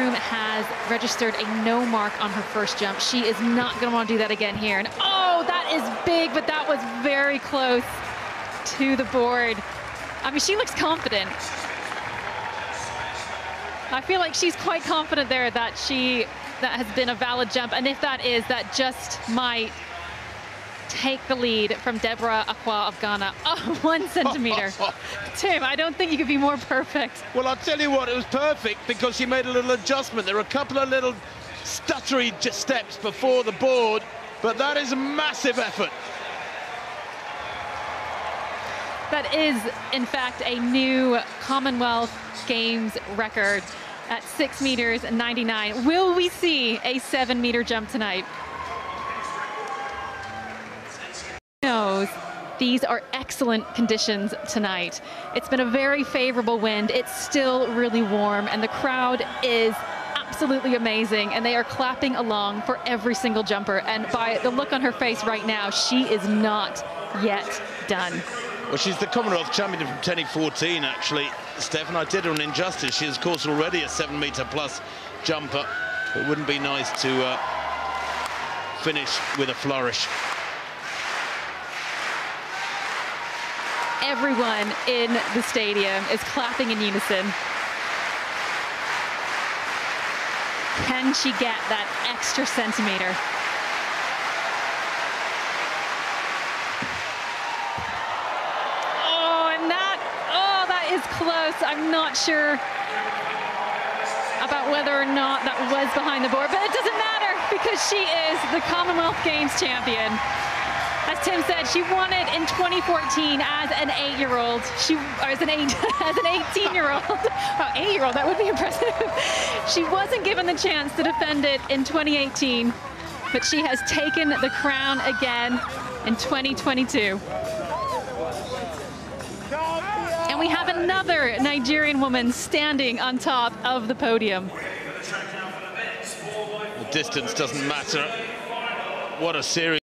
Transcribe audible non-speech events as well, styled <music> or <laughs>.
Has registered a no mark on her first jump. She is not going to want to do that again here. And oh, that is big, but that was very close to the board. I mean, she looks confident. I feel like she's quite confident there that she that has been a valid jump. And if that is, that just might take the lead from Deborah Acquah of Ghana. <laughs> Oh, one centimeter. <laughs> Tim, I don't think you could be more perfect. Well, I'll tell you what, it was perfect because she made a little adjustment. There were a couple of little stuttery steps before the board, but that is a massive effort. That is, in fact, a new Commonwealth Games record at 6 meters and 99. Will we see a 7 meter jump tonight? Knows these are excellent conditions tonight. It's been a very favorable wind. It's still really warm and the crowd is absolutely amazing and they are clapping along for every single jumper and by the look on her face right now she is not yet done. Well, she's the Commonwealth champion from 2014, actually. Stefan, I did her an injustice. She is, of course, already a seven metre plus jumper. It wouldn't be nice to uh, finish with a flourish. Everyone in the stadium is clapping in unison. Can she get that extra centimeter? Oh, and that, oh, that is close. I'm not sure about whether or not that was behind the board, but it doesn't matter because she is the Commonwealth Games champion. As Tim said, she won it in 2014 as an eight-year-old. She, as an eight, <laughs> as an 18-year-old. <laughs> oh, eight-year-old, that would be <laughs> impressive. she wasn't given the chance to defend it in 2018, but she has taken the crown again in 2022. And we have another Nigerian woman standing on top of the podium. The distance doesn't matter. What a series.